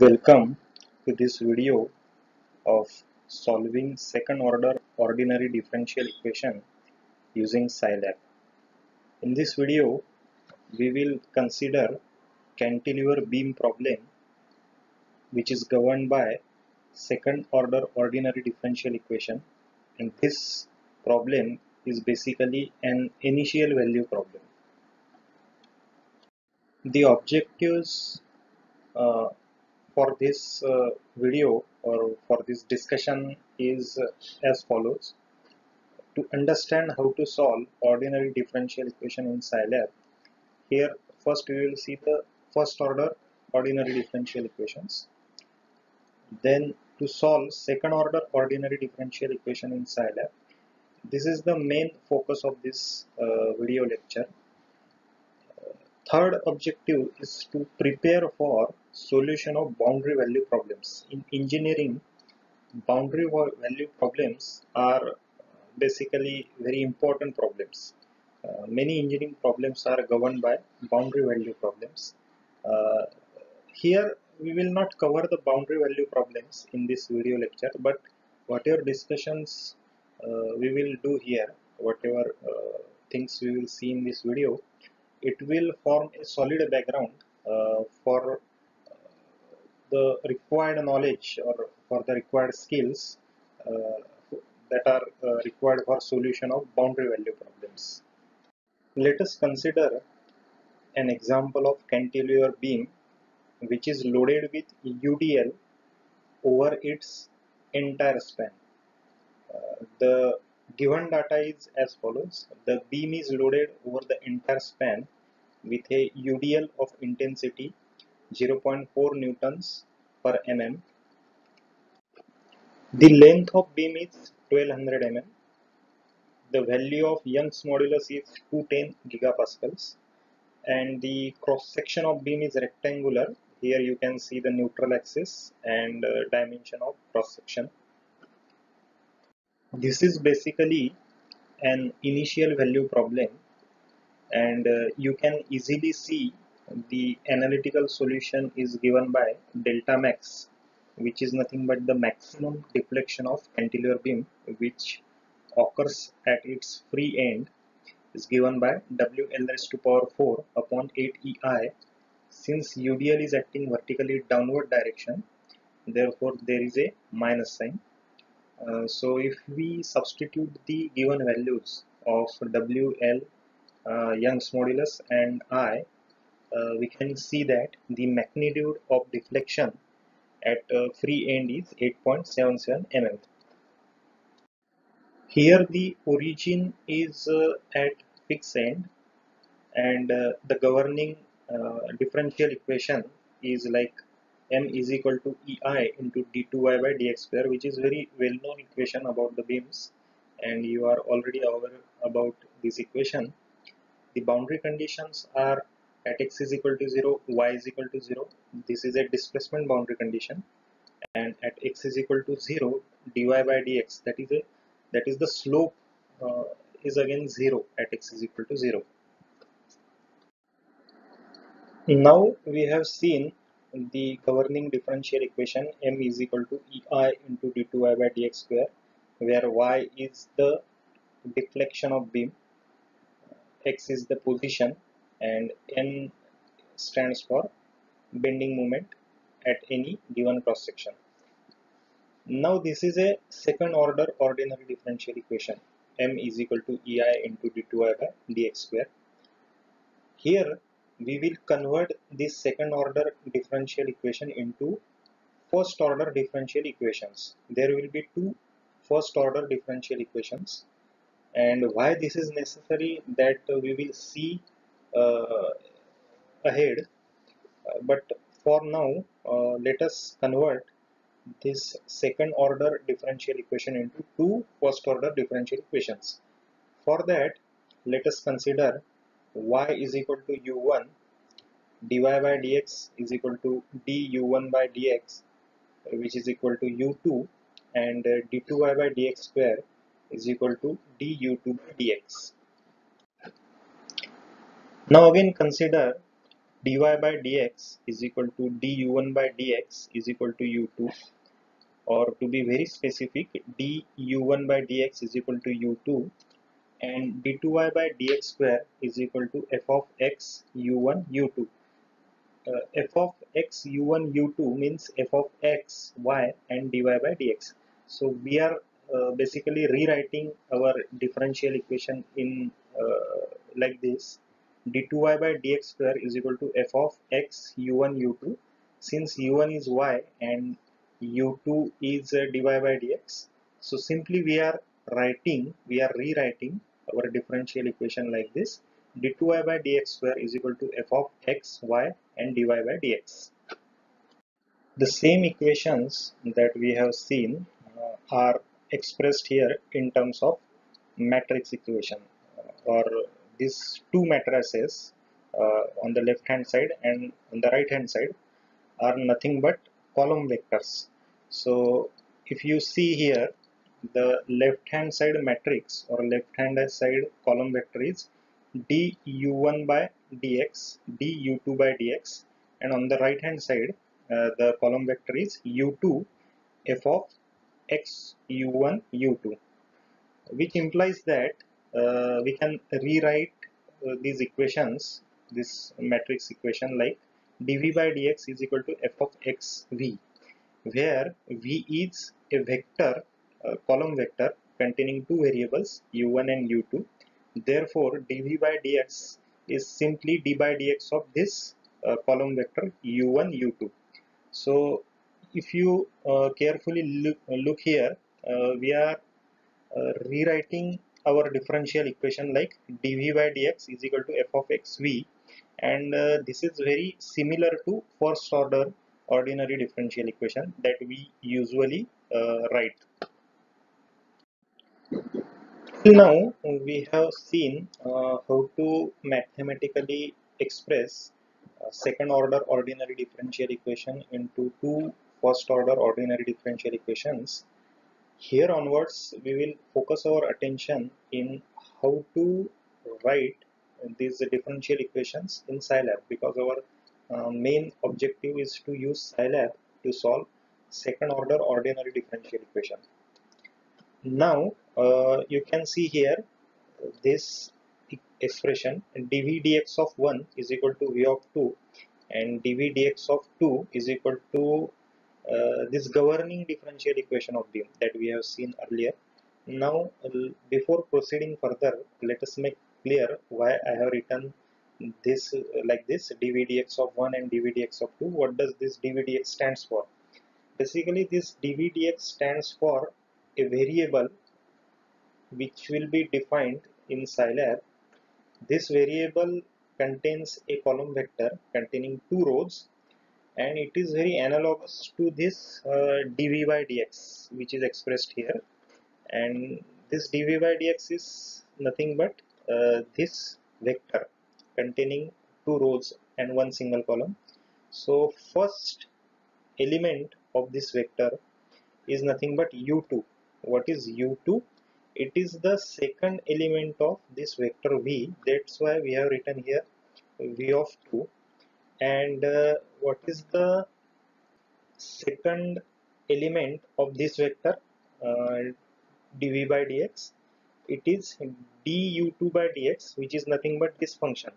Welcome to this video of solving second order ordinary differential equation using Scilab. In this video, we will consider cantilever beam problem which is governed by second order ordinary differential equation and this problem is basically an initial value problem. The objectives uh, for this uh, video or for this discussion is uh, as follows. To understand how to solve ordinary differential equation in Scilab, here first we will see the first order ordinary differential equations. Then to solve second order ordinary differential equation in Scilab, this is the main focus of this uh, video lecture Third objective is to prepare for solution of boundary value problems. In engineering, boundary value problems are basically very important problems. Uh, many engineering problems are governed by boundary value problems. Uh, here we will not cover the boundary value problems in this video lecture but whatever discussions uh, we will do here, whatever uh, things we will see in this video, it will form a solid background uh, for uh, the required knowledge or for the required skills uh, that are uh, required for solution of boundary value problems. Let us consider an example of cantilever beam which is loaded with UDL over its entire span. Uh, the given data is as follows. The beam is loaded over the entire span with a UDL of intensity 0.4 newtons per mm. The length of beam is 1200 mm. The value of Young's modulus is 210 gigapascals and the cross section of beam is rectangular. Here you can see the neutral axis and uh, dimension of cross section. This is basically an initial value problem and uh, you can easily see the analytical solution is given by delta max which is nothing but the maximum deflection of cantilever beam which occurs at its free end is given by WL raised to power 4 upon 8 EI since UDL is acting vertically downward direction therefore there is a minus sign. Uh, so if we substitute the given values of WL Young's modulus and I, uh, we can see that the magnitude of deflection at uh, free end is 8.77 mm. Here the origin is at fixed end and the governing differential equation is like m is equal to ei into d2y by dx square which is very well known equation about the beams and you are already aware about this equation the boundary conditions are at x is equal to 0 y is equal to 0 this is a displacement boundary condition. And at x is equal to 0 dy by dx that is a that is the slope uh, is again 0 at x is equal to 0 now we have seen the governing differential equation m is equal to ei into d2y by dx square where y is the deflection of beam x is the position and n stands for bending moment at any given cross section. Now this is a second order ordinary differential equation m is equal to ei into d2i by dx square. Here we will convert this second order differential equation into first order differential equations. There will be two first order differential equations and why this is necessary that we will see uh, ahead. Uh, but for now uh, let us convert this second order differential equation into two first order differential equations. For that let us consider y is equal to u1 dy by dx is equal to du1 by dx which is equal to u2 and uh, d2y by dx square is equal to du2 by dx. Now again consider dy by dx is equal to du1 by dx is equal to u2 or to be very specific du1 by dx is equal to u2 and d2y by dx square is equal to f of x u1 u2 uh, f of x u1 u2 means f of x y and dy by dx so we are basically rewriting our differential equation in uh, like this. D2y by dx square is equal to f of x u1 u2 since u1 is y and u2 is uh, dy by dx so simply we are writing we are rewriting our differential equation like this. D2y by dx square is equal to f of x, y and dy by dx. The same equations that we have seen uh, are expressed here in terms of matrix equation uh, or these two matrices uh, on the left hand side and on the right hand side are nothing but column vectors. So if you see here the left hand side matrix or left hand side column vector is du1 by dx du2 by dx and on the right hand side uh, the column vector is u2 f of x u1 u2 which implies that uh, we can rewrite uh, these equations this matrix equation like dv by dx is equal to f of x v where v is a vector uh, column vector containing two variables u1 and u2 Therefore, dv by dx is simply d by dx of this uh, column vector u1, u2. So, if you uh, carefully look, look here, uh, we are uh, rewriting our differential equation like dv by dx is equal to f of x v. And uh, this is very similar to first order ordinary differential equation that we usually uh, write. Now we have seen uh, how to mathematically express uh, second order ordinary differential equation into two first order ordinary differential equations. Here onwards we will focus our attention in how to write these differential equations in Scilab because our uh, main objective is to use Scilab to solve second order ordinary differential equation. Now uh, you can see here this expression dv dx of 1 is equal to v of 2 and dv dx of 2 is equal to this governing differential equation of beam that we have seen earlier. Now before proceeding further let us make clear why I have written this uh, like this dvdx of 1 and dvdx of 2 what does this dvdx stands for basically this dvdx stands for a variable which will be defined in Scilab. This variable contains a column vector containing two rows and it is very analogous to this uh, dv by dx which is expressed here. And this dv by dx is nothing but uh, this vector containing two rows and one single column. So first element of this vector is nothing but u2 what is u2 it is the second element of this vector v. That's why we have written here v of 2 and uh, what is the second element of this vector? Uh, dv by dx. It is du2 by dx which is nothing but this function.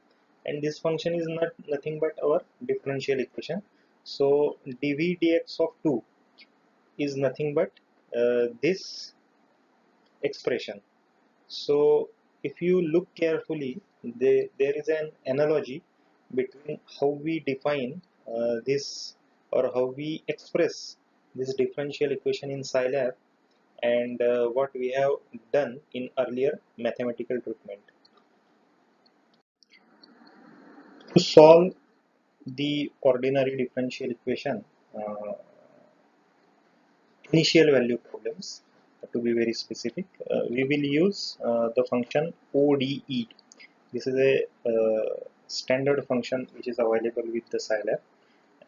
And this function is not nothing but our differential equation. So dv dx of 2 is nothing but uh, this expression. So if you look carefully there is an analogy between how we define uh, this or how we express this differential equation in Scilab and uh, what we have done in earlier mathematical treatment. To solve the ordinary differential equation, uh, initial value problems to be very specific uh, we will use uh, the function ODE this is a uh, standard function which is available with the Scilab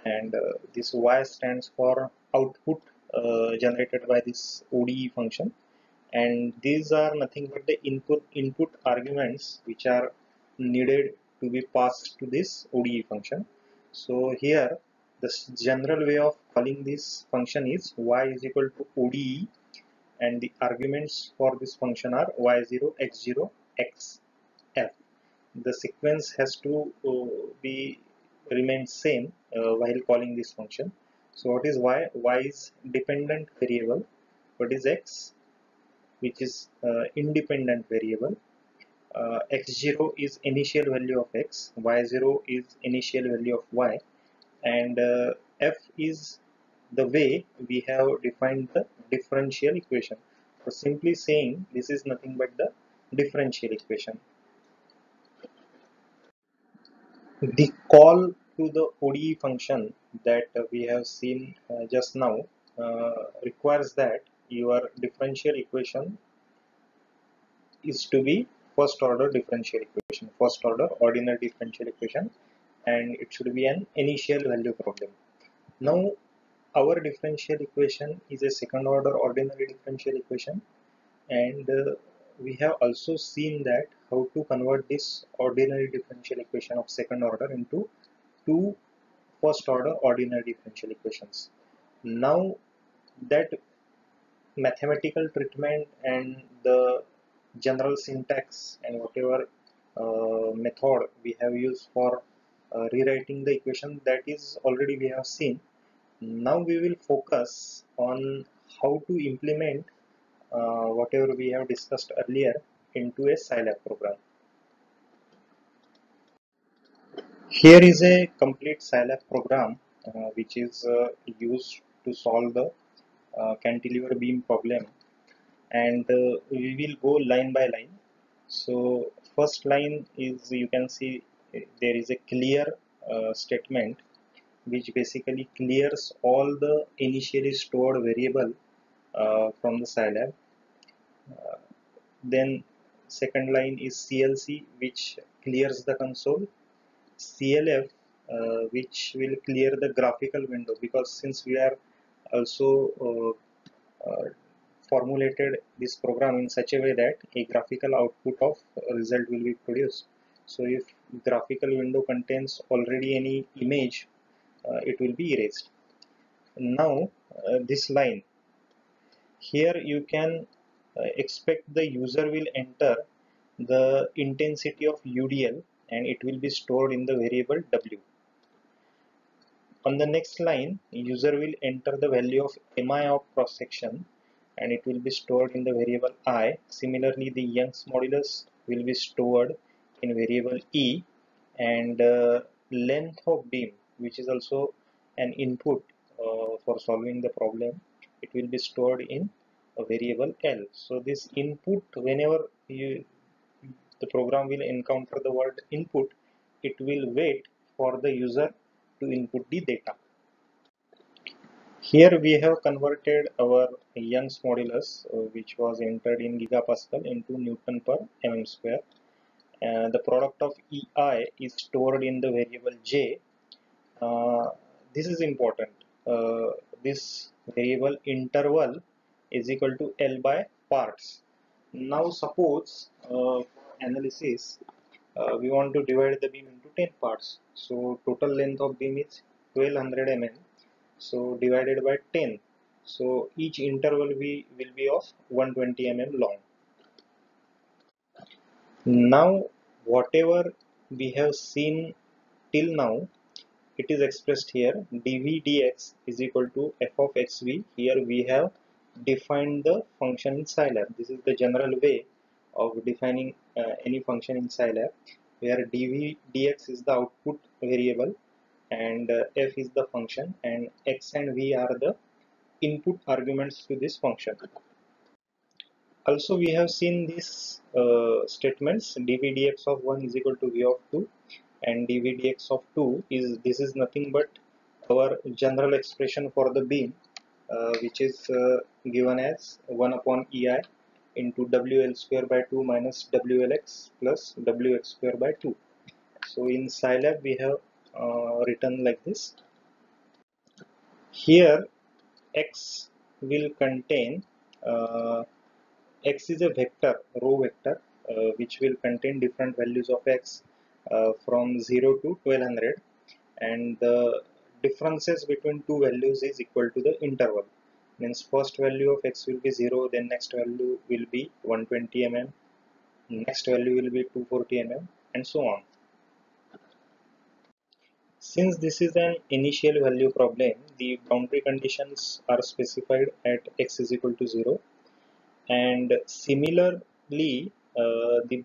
and uh, this Y stands for output uh, generated by this ODE function and these are nothing but the input input arguments which are needed to be passed to this ODE function. So here the general way of calling this function is y is equal to ODE and the arguments for this function are y0, x0, xf. The sequence has to uh, be remain same uh, while calling this function. So what is y? y is dependent variable. What is x? Which is uh, independent variable uh, x0 is initial value of x, y0 is initial value of y, and uh, f is the way we have defined the differential equation. So simply saying this is nothing but the differential equation. The call to the ODE function that we have seen uh, just now uh, requires that your differential equation is to be first order differential equation, first order ordinary differential equation and it should be an initial value problem. Now our differential equation is a second order ordinary differential equation and uh, we have also seen that how to convert this ordinary differential equation of second order into two first order ordinary differential equations. Now that mathematical treatment and the general syntax and whatever uh, method we have used for uh, rewriting the equation that is already we have seen now we will focus on how to implement whatever we have discussed earlier into a Scilab program. Here is a complete Scilab program uh, which is uh, used to solve the uh, cantilever beam problem. And uh, we will go line by line. So first line is you can see there is a clear uh, statement which basically clears all the initially stored variable uh, from the Scilab then second line is CLC which clears the console CLF uh, which will clear the graphical window because since we are also uh, uh, formulated this program in such a way that a graphical output of result will be produced. So if graphical window contains already any image, uh, it will be erased. Now uh, this line, here you can expect the user will enter the intensity of UDL and it will be stored in the variable W. On the next line, user will enter the value of MI of cross section and it will be stored in the variable i. Similarly, the Young's modulus will be stored in variable e and uh, length of beam which is also an input uh, for solving the problem it will be stored in a variable L. So this input whenever you the program will encounter the word input it will wait for the user to input the data. Here we have converted our Young's modulus uh, which was entered in gigapascal into Newton per mm square. Uh, the product of EI is stored in the variable J. Uh, this is important. Uh, this variable interval is equal to L by parts. Now suppose uh, analysis uh, we want to divide the beam into 10 parts. So total length of beam is 1200 mm. So divided by 10 so each interval we will be of 120 mm long. Now whatever we have seen till now it is expressed here. dv dx is equal to f of xv here we have defined the function in Scilab. This is the general way of defining uh, any function in Scilab where dv dx is the output variable and uh, f is the function and x and v are the input arguments to this function. Also we have seen these uh, statements dv dx of 1 is equal to v of 2 and dv dx of 2 is this is nothing but our general expression for the beam which is uh, given as 1 upon ei into wl square by 2 minus wlx plus wx square by 2 so in Scilab we have uh, written like this. Here x will contain uh, x is a vector row vector uh, which will contain different values of x uh, from 0 to 1200 and the differences between two values is equal to the interval. Means first value of x will be 0 then next value will be 120 mm next value will be 240 mm and so on. Since this is an initial value problem the boundary conditions are specified at x is equal to 0 and similarly uh, the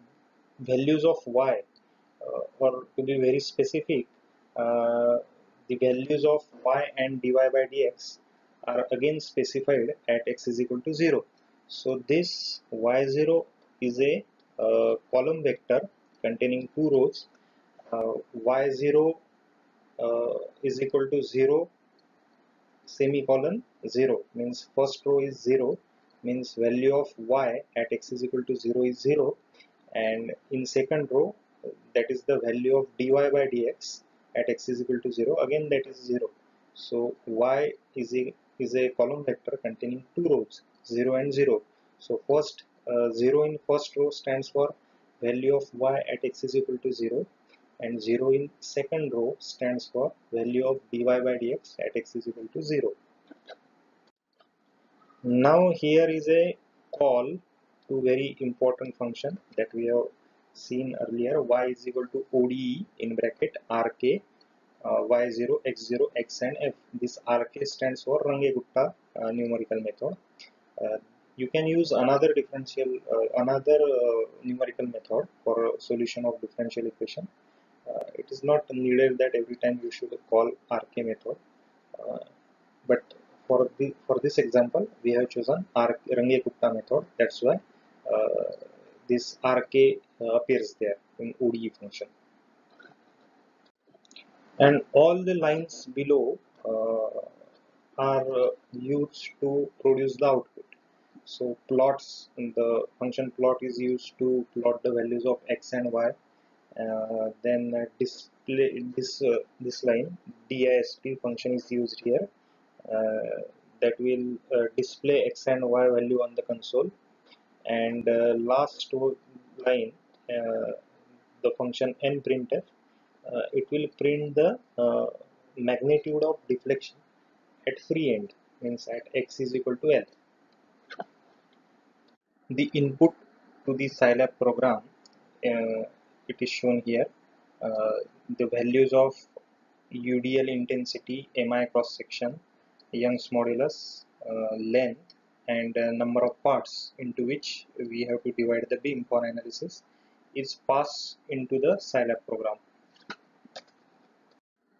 values of y uh, or to be very specific uh, the values of y and dy by dx are again specified at x is equal to 0. So this y0 is a uh, column vector containing two rows. Uh, y0 uh, is equal to 0 semicolon 0 means first row is 0 means value of y at x is equal to 0 is 0 and in second row that is the value of dy by dx at x is equal to 0 again that is 0 so y is a, is a column vector containing two rows 0 and 0 so first uh, 0 in first row stands for value of y at x is equal to 0 and 0 in second row stands for value of dy by dx at x is equal to 0 now here is a call to very important function that we have seen earlier y is equal to ODE in bracket RK uh, y0 x0 x and f. This RK stands for Runge-Kutta uh, numerical method. Uh, you can use another differential uh, another uh, numerical method for solution of differential equation. Uh, it is not needed that every time you should call RK method. But for the for this example we have chosen Runge-Kutta method. That's why this RK uh, appears there in ODE function. And all the lines below uh, are uh, used to produce the output. So plots, in the function plot is used to plot the values of x and y. Uh, then uh, display this uh, this line disp function is used here that will display x and y value on the console and uh, last line uh, the function mprintf uh, it will print the magnitude of deflection at free end means at x is equal to l. The input to the scilab program uh, it is shown here. Uh, the values of udl intensity mi cross section young's modulus uh, length and number of parts into which we have to divide the beam for analysis is passed into the Scilab program.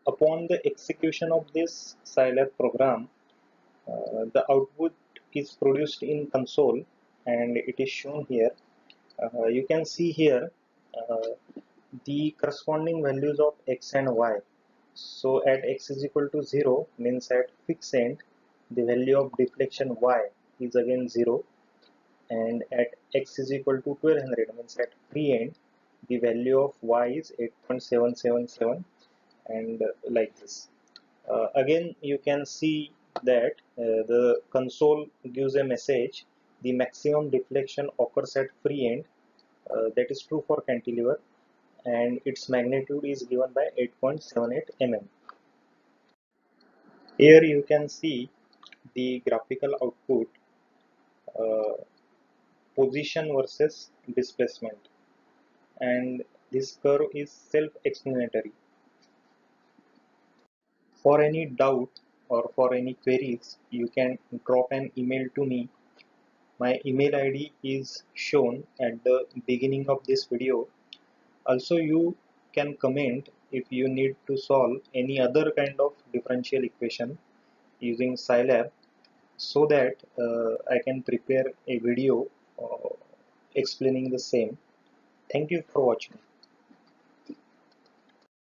Upon the execution of this Scilab program, uh, the output is produced in console and it is shown here. Uh, you can see here uh, the corresponding values of x and y. So at x is equal to 0 means at fixed end the value of deflection y is again 0 and at x is equal to 1200 means at free end the value of y is 8.777 and uh, like this. Uh, again you can see that uh, the console gives a message the maximum deflection occurs at free end uh, that is true for cantilever and its magnitude is given by 8.78 mm here you can see the graphical output uh, position versus displacement and this curve is self-explanatory. For any doubt or for any queries you can drop an email to me. My email ID is shown at the beginning of this video. Also you can comment if you need to solve any other kind of differential equation using Scilab so that uh, I can prepare a video uh, explaining the same. Thank you for watching.